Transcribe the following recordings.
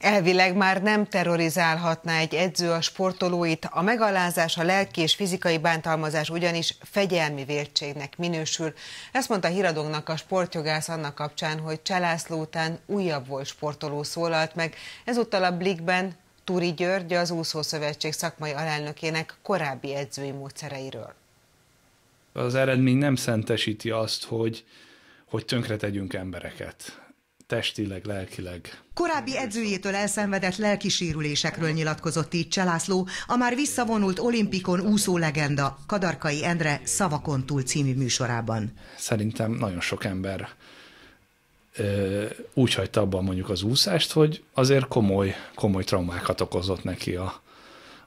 Elvileg már nem terrorizálhatná egy edző a sportolóit, a megalázás, a lelki és fizikai bántalmazás ugyanis fegyelmi vértségnek minősül. Ezt mondta Híradónak a sportjogász annak kapcsán, hogy Cselászló után újabb volt sportoló szólalt meg. Ezúttal a Blikben Túri György, az Úszószövetség szakmai alelnökének korábbi edzői módszereiről. Az eredmény nem szentesíti azt, hogy, hogy tönkre tegyünk embereket testileg, lelkileg. Korábbi edzőjétől elszenvedett lelkisérülésekről nyilatkozott így Cselászló, a már visszavonult olimpikon úszó legenda Kadarkai Endre Szavakon túl című műsorában. Szerintem nagyon sok ember ö, úgy hagyta abban mondjuk az úszást, hogy azért komoly, komoly traumákat okozott neki a,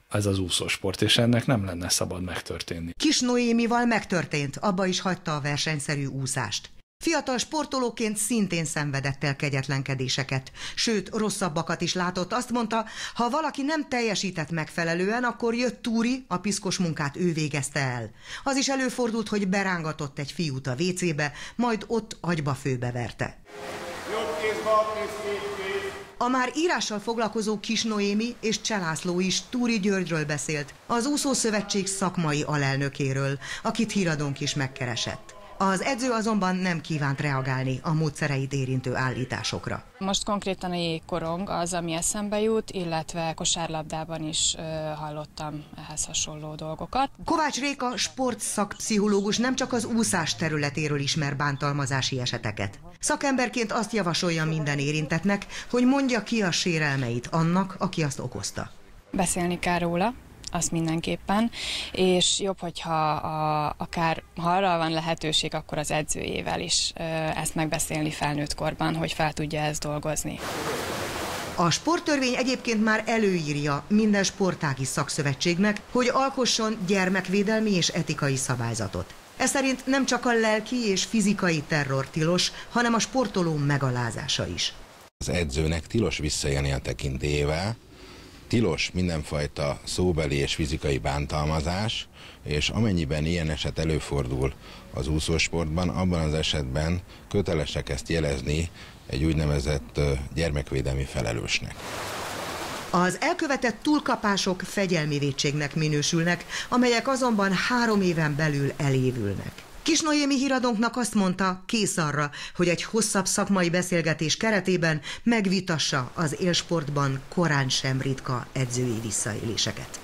ez az úszósport, és ennek nem lenne szabad megtörténni. Kis Noémival megtörtént, abba is hagyta a versenyszerű úszást. Fiatal sportolóként szintén szenvedett el kegyetlenkedéseket, sőt, rosszabbakat is látott. Azt mondta, ha valaki nem teljesített megfelelően, akkor jött Túri, a piszkos munkát ő végezte el. Az is előfordult, hogy berángatott egy fiút a WC-be, majd ott agyba főbe verte. A már írással foglalkozó Kis Noémi és Cselászló is Túri Györgyről beszélt, az Úszószövetség szakmai alelnökéről, akit híradónk is megkeresett. Az edző azonban nem kívánt reagálni a módszereit érintő állításokra. Most konkrétan a jégkorong az, ami eszembe jut, illetve kosárlabdában is hallottam ehhez hasonló dolgokat. Kovács Réka sportszakpszichológus nem csak az úszás területéről ismer bántalmazási eseteket. Szakemberként azt javasolja minden érintetnek, hogy mondja ki a sérelmeit annak, aki azt okozta. Beszélni kell róla, az mindenképpen, és jobb, hogyha a, akár ha arra van lehetőség, akkor az edzőjével is ezt megbeszélni felnőtt korban, hogy fel tudja ezt dolgozni. A sporttörvény egyébként már előírja minden sportági szakszövetségnek, hogy alkosson gyermekvédelmi és etikai szabályzatot. Ez szerint nem csak a lelki és fizikai terror tilos, hanem a sportoló megalázása is. Az edzőnek tilos visszaélni a tekintélyével, tilos mindenfajta szóbeli és fizikai bántalmazás, és amennyiben ilyen eset előfordul az úszósportban, abban az esetben kötelesek ezt jelezni egy úgynevezett gyermekvédelmi felelősnek. Az elkövetett túlkapások fegyelmi védségnek minősülnek, amelyek azonban három éven belül elévülnek. Kisnoémi híradónknak azt mondta, kész arra, hogy egy hosszabb szakmai beszélgetés keretében megvitassa az élsportban korán sem ritka edzői visszaéléseket.